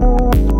you